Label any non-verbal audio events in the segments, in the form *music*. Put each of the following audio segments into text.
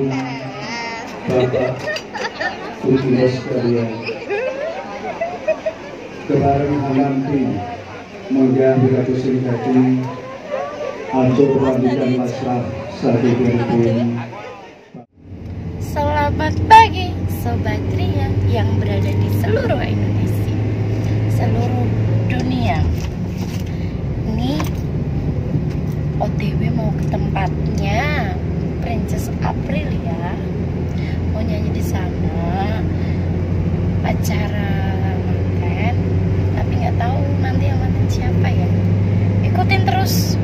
Bapak Ibu sekalian Kebarang alamti Mongga biraku singkati Atur lanjutan masalah Satu Selamat pagi Sobat Ria yang berada di seluruh Indonesia. Seluruh dunia. Ini OTW mau ke tempatnya Princess April ya Mau nyanyi di sana. Acara manten Tapi nggak tahu nanti yang manten siapa ya. Ikutin terus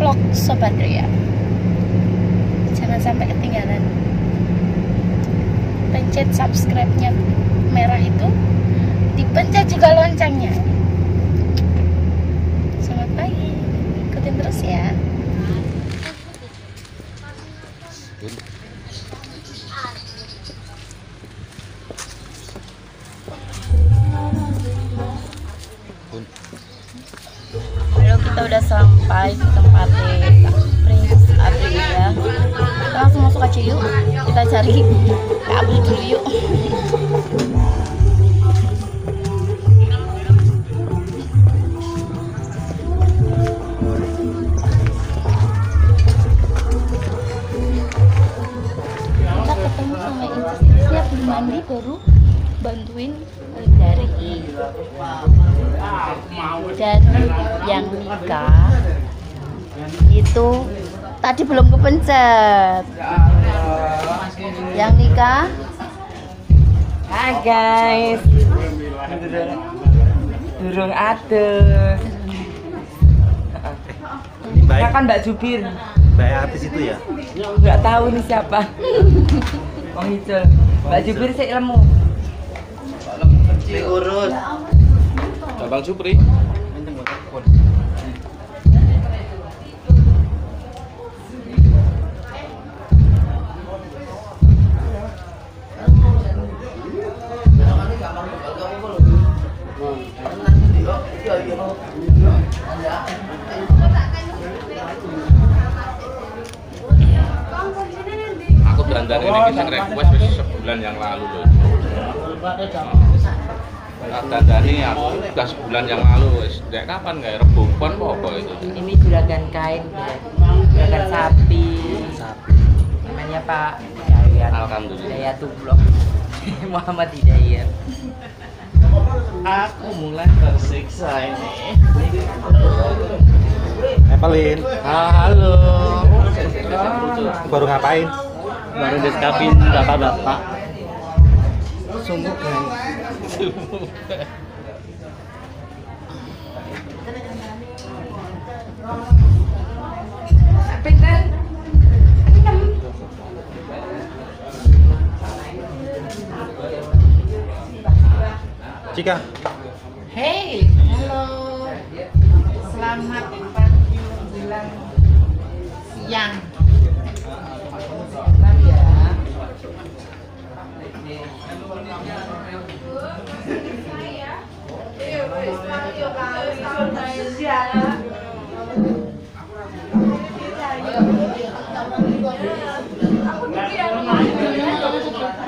vlog Sobat Ria. Jangan sampai ketinggalan. Pencet subscribe-nya merah itu. Dipencet juga loncengnya Hai guys. Durung aduh. Baik, kan Mbak Jubir. baik artis itu ya. Nggak tahu nih siapa. Wong Icul. Mbak Jubir sik lemu. Diurus. Bang Supri. Yang lalu loh. Nah, dandani aku udah sebulan yang lalu wis. Dek kapan kayak Rebo pon apa itu? Ini juragan kain, juragan sapi. Namanya Pak Hidayat. Alhamdulillah. Hidayat Tublok. *laughs* Muhammad Hidayat. Aku mulai tersiksa ini. Evelyn, Halo. baru ngapain? Baru diskapin bapak-bapak. Sungguh kan. Pinten? Cika, Hey, halo. Selamat siang.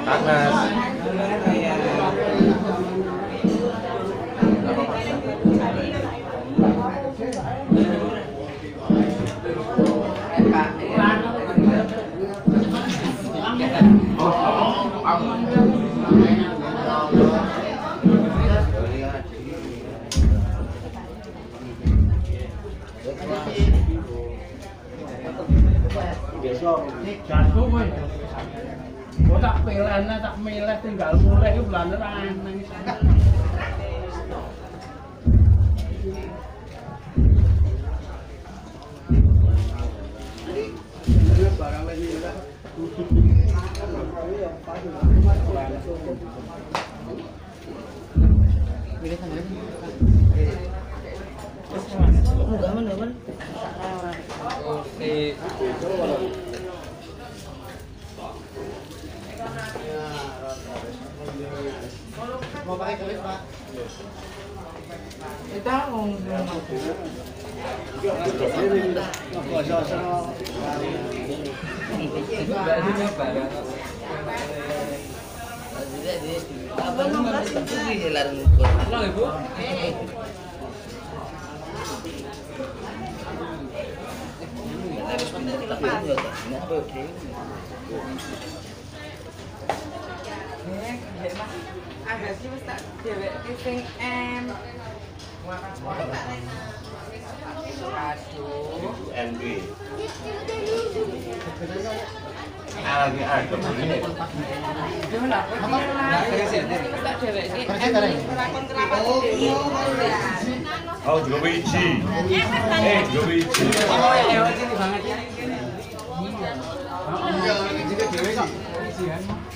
Panas. jatuh kowe. gua tak pelene tak milih tinggal mulai iku blaner aneh. Barang lagi Mabait ka rin ba? Ito ang Abang mau kasih tuh hilang. Hilang ibu. Hãy subscribe cho kênh Ghiền Mì Gõ Để không bỏ lỡ những video hấp dẫn ada sih wis tak dhewek sing M MB Alami. Gimana? Oh. Eh. Oh, ya ini.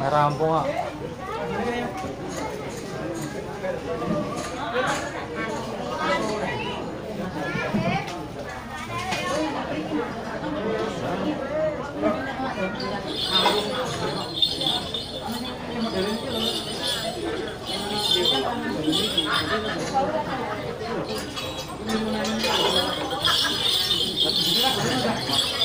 Merah ampun, Pak. Thank you. Thank you.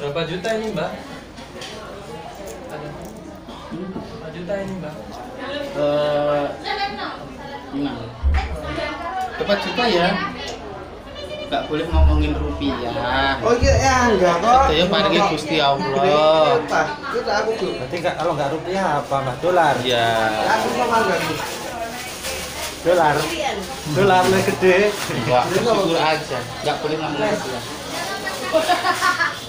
Berapa juta ini mbak? Berapa juta ini mbak? Eh, gimana? Tepat juta ya? Gak boleh ngomongin rupiah. Oh iya ya enggak kok. Itu ya paringi Gusti Allah. Pak, kita aku tuh. Berarti nggak kalau nggak rupiah apa mbak? Dolar. Ya. Aku sama enggak. Dolar. Dolar lebih gede. Enggak, bersyukur aja. Gak boleh ngomongin rupiah.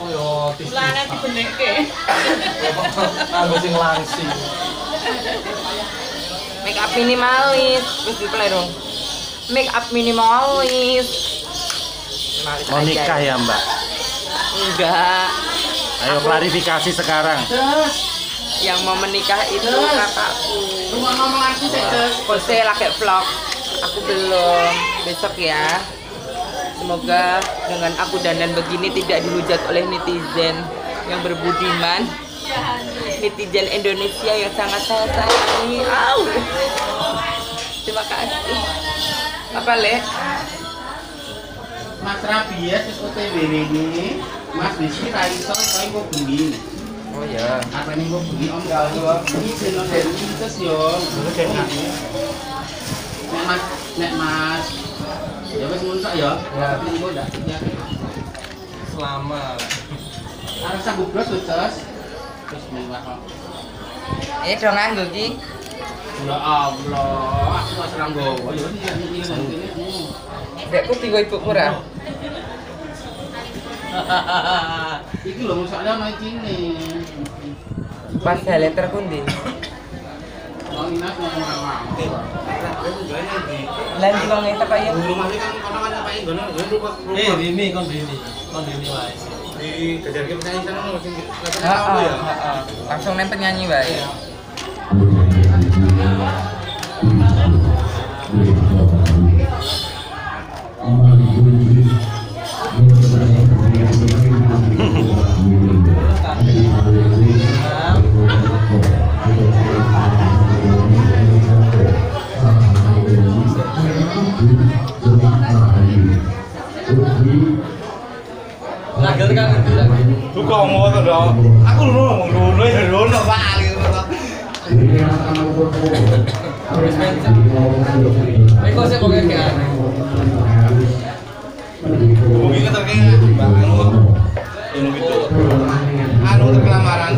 Oh yo. Ulangan dibenekke. Aku sing langsing. Make up minimalis. Terus di dong. Make up minimalis. Mau nikah ya mbak? Enggak. Ayo klarifikasi sekarang. Yang mau menikah itu kakakku. rumah ngomong aku sih, Terus. Jose lagi vlog. Aku belum. Besok ya. Semoga dengan aku dandan begini tidak dihujat oleh netizen yang berbudiman. Netizen Indonesia yang sangat saya sayangi. Au. Terima kasih. Apa, Le? Mas Rabies terus OTW ini. Mas Rizky Raiso, saya kok bengi. Oh ya. Apa ini kok bengi om ada. Ini channel dari terus yo. Nek Mas, nek Mas. Ya wis ngono tok ya. Ya. Kok ndak ya. Selamat. Harus sanggup bros terus. Terus mewah kok. Eh, dong nganggo ki. Ya Allah, aku wis serang gowo. Ya ini ini ini. Dekku tiga ibu murah. *laughs* Iki lho masalahnya ana iki Pas letter. Oh, apa? Lan di wong itu kaya Rumah ini kan kono kan apa ngono, ngono Eh, ini kon ini, kon ini wae. di kejar ke penyanyi sana mau sing. Langsung nempel nyanyi wae. Duka ngono to, Dok. Aku lho ngomong ngono ya ngono Pak. Wis mencet. Eh kok sih kok kayak Mungkin keterkena anu anu gitu. Anu terkelamaran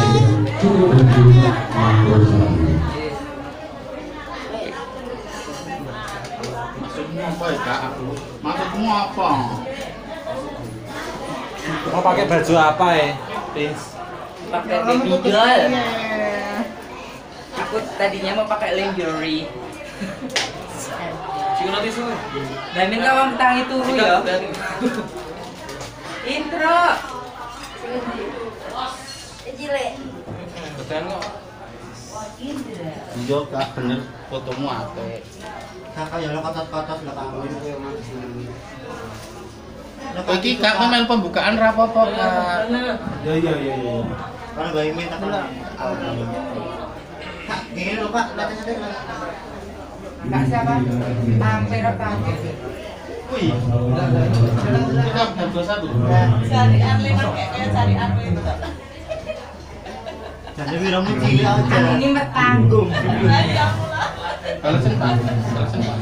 Maksudmu apa ya, Kak? Maksudmu apa? Mau pakai baju apa ya? Pins. Pakai baby doll. Aku tadinya mau pakai lingerie. Sing nanti sih. Dan minta uang tangi turu ya. Intro. Betul kok. Iya, Kak, bener fotomu apik. Kakak ya lo kotot-kotot lo kamu itu yang mas. Iki Kak memang pembukaan ra apa-apa, Kak. Ya iya iya iya. Kan bayi minta kan. Kak, gini lo Pak, lihat kan. Kak siapa? Hampir apa? Wih. Kita dosa tuh. Carian lima kayak kayak carian itu. Jadi biramu cilik aja. Ini bertanggung Kalau sempat, kalau sempat.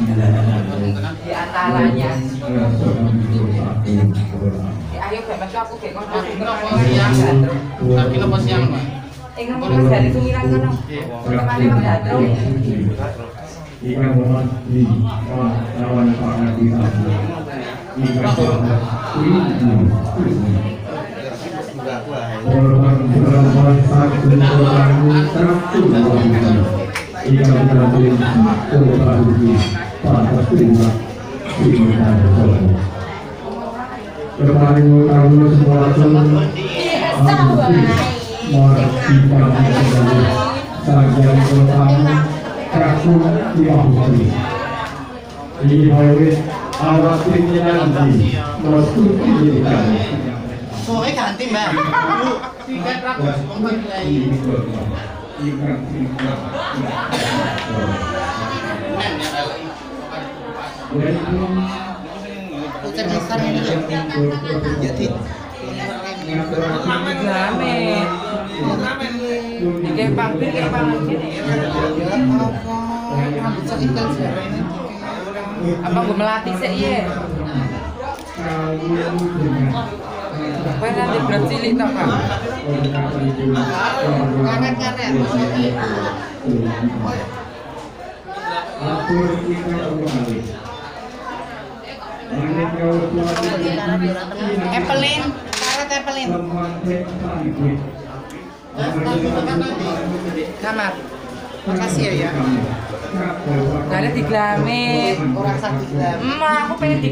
di antaranya. Ya, ayo bebas aku nopo siang? Nopo? Eh di lawan lawan Pak Nabi Kemarin kamu semua Sajian pertama Kaku Yahudi Ini hawit awak tinggi nanti Mesu tinggi kali Soalnya ganti mbak. Dulu. Putar besar ini. Jadi. Pampir kayak pangan gini. Apa gue melatih sih iya? Nanti berat cilik tau kan? Karet karet. Epelin, karet epelin. Kamar. Makasih ya ya. Gak ada di glamit. Orang sakit. Emak, aku pengen di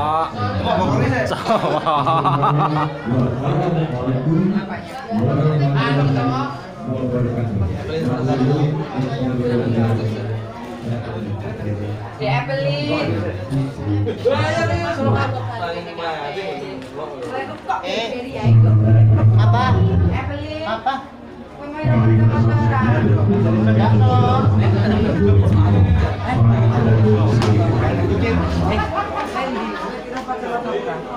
Di Epelin. eh. Apa? Apa?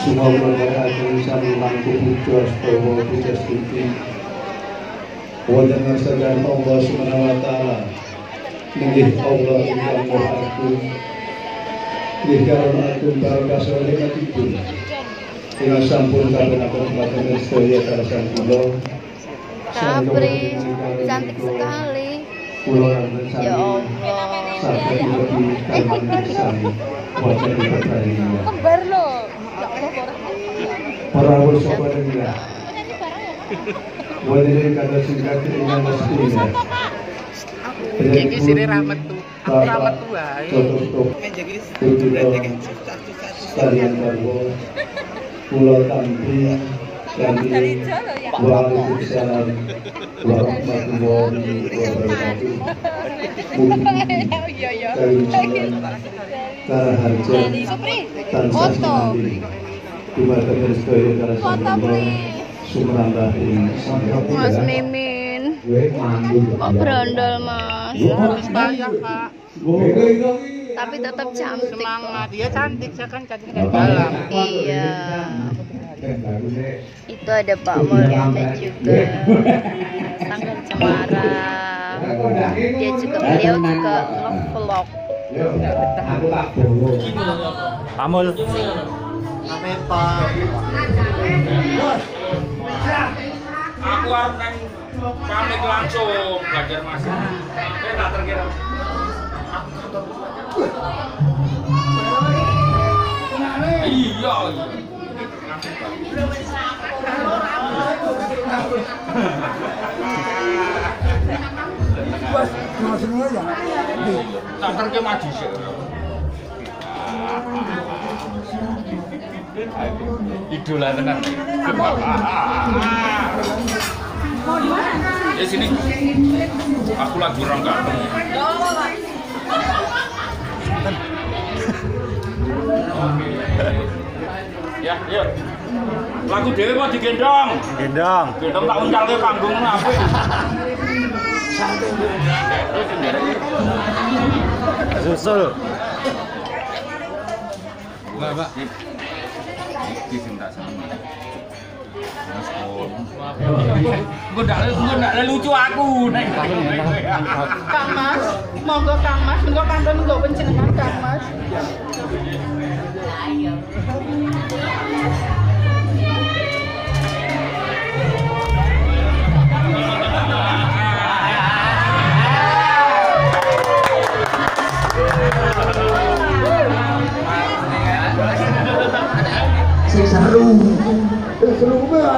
Semua berbahagia Sami Mangku Puja Stuti Allah Subhanahu Wa Ta'ala. Nggih Allah Yang Maha Agung. Dikarenakan agung barokah solehatikum Ina sampun kabenaken paten sedaya karasan kula Kapri, cantik sekali. Kula sami Ya Allah. Sampai lebih kalman sami Wajah diberkahi Kembar loh. Para sopa dengar Wadirin kata singkat keinginan mestinya Iki sini ramet tuh. Aku tuh ae. Sekalian Barwo Pulau Tampi Kami Waalaikumsalam Warahmatullahi Wabarakatuh Mugi Kalimantan Karaharja Sumerambah Mas Mimin. Kok berondol, Mas? Harus bayar kak. Tapi tetap cantik. Semangat. Dia cantik, saya kan cantik dari dalam. Iya. Itu ada Pak Mulyana juga. Tanggal Cemara. Dia juga beliau juga nge-vlog. Aku Pamul. Apa? Aku harus nang pamit langsung belajar masak. Eh tak terkira. Iya. *laughs* Tak terkira maju sih. Idola tenan. Ya sini. Aku lagi orang kampung. Ya, yuk. Lagu dewe mau digendong. Gendong. Gendong tak uncal ke panggung apa? Susul. Enggak, Pak. Gue ndak lucu aku. Kang Mas, monggo Kang Mas, monggo kanton nggo panjenengan Kang Mas.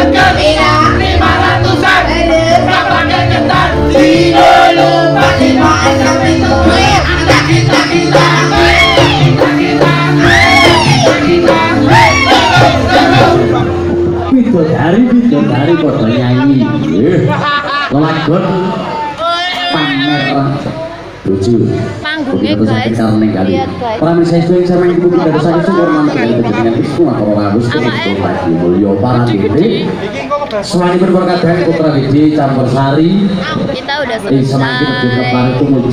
Let's go. Lelagon pamer bojo Panggungnya Begitu sakit guys, karena ninggali. lihat guys. Para saya yang sama ibu kita dari itu harus itu lagi para diri. Dari putra Didi campur sari, Kita udah selesai.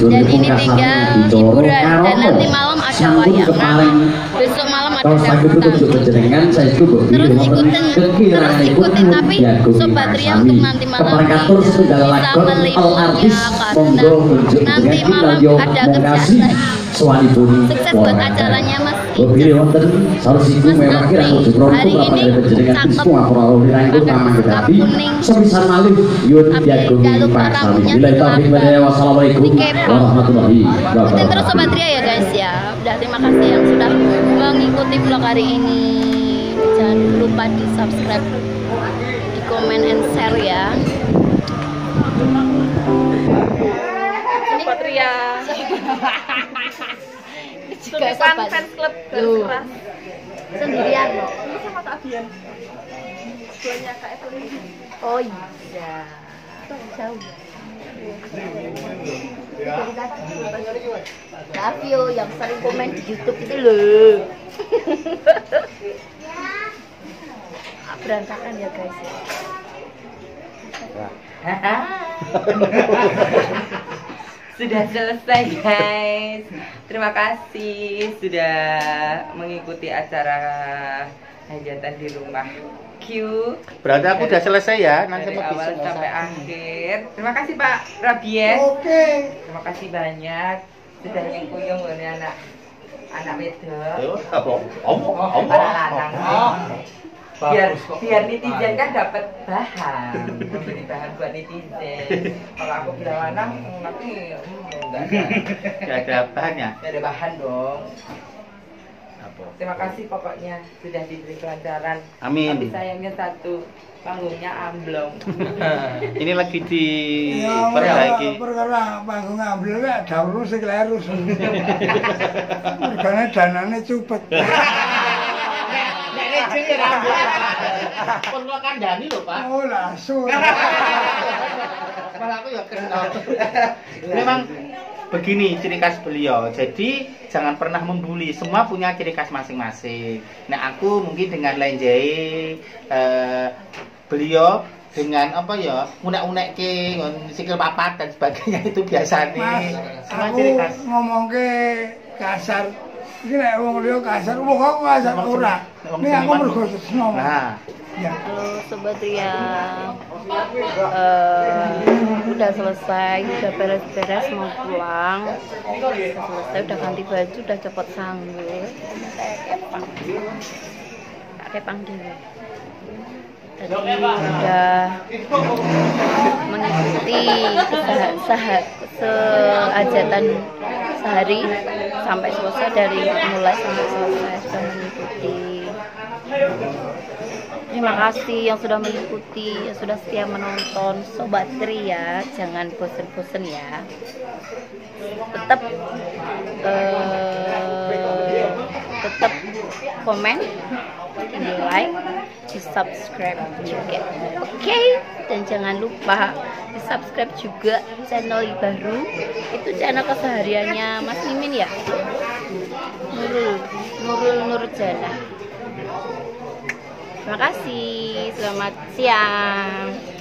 Dan ini tinggal hiburan dan nanti malam ada wayangan. Besok malam kalau sakit itu dangdutan. tujuh kejenengan saya itu Terus ikutin, terus ikutin tapi sobat Ria untuk nanti malam bisa al artis monggo nanti dengan kita malam ada kerjaan suami buni Sukses buat acaranya Mas. Bobile wonten sarus iku Mas mewah kira Apri, kudu pronto hari apa ini dari apa itu Pakai mamang skap tapi kuning. semisal malih yun lupa pak sami. bila wa wassalamualaikum warahmatullahi Ikutin terus wabarakatuh. Sobat Ria ya guys ya. Udah terima kasih yang sudah mengikuti vlog hari ini Jangan lupa di subscribe Di komen and share ya Sobat Ria. Juga sobat fans club keras. Sendirian loh Ini sama Kak Bian. Duanya Kak Evelyn. Oh iya Jauh Navio yang sering komen di Youtube itu loh. *laughs* Berantakan ya guys. *laughs* Sudah selesai guys. Terima kasih sudah mengikuti acara hajatan di rumah Q Berarti aku udah selesai ya, nanti dari mau awal bisa sampai akhir. Terima kasih Pak Rabies. Oke. Terima kasih banyak sudah nyengkuyung oleh anak anak wedok. Para lanang. biar biar netizen kan dapat bahan memberi bahan buat netizen kalau aku bilang lanang nanti hmm, nggak ada Gak ada bahannya. nggak ada bahan dong terima kasih pokoknya sudah diberi kelancaran Amin. tapi sayangnya satu panggungnya amblong *laughs* Ini lagi di Ya, perbaiki. perkara panggung ambil ya dahulu sing klerus. Mergane danane cupet. Pun lo kandani lho, Pak. Oh, langsung. *laughs* Malah aku ya kenal. *laughs* Memang begini ciri khas beliau. Jadi jangan pernah membuli. Semua punya ciri khas masing-masing. Nah, aku mungkin dengan lenjai eh, beliau dengan apa ya unek-unek ke sikil papat dan sebagainya itu biasa Mas, nih semua aku ciri khas ngomongke kasar Iki nek wong liya kasar, wong kok kasar ora. Nek aku mergo tresno. Nah. Halo Sobat Ria. Eh, Udah selesai, udah beres-beres mau pulang. Udah selesai, udah ganti baju, udah cepet sanggul kepang kepang dulu Tadi udah mengikuti sehajatan sehari sampai selesai dari mulai sampai selesai sudah mengikuti Terima kasih yang sudah mengikuti, yang sudah setia menonton Sobat Tri ya. Jangan bosen-bosen ya. Tetap eh, tetap komen, di like, di subscribe juga. Oke, dan jangan lupa di subscribe juga channel baru. Itu channel kesehariannya Mas Mimin ya. Nurul, Nurul Nurjana. Terima kasih. Selamat siang.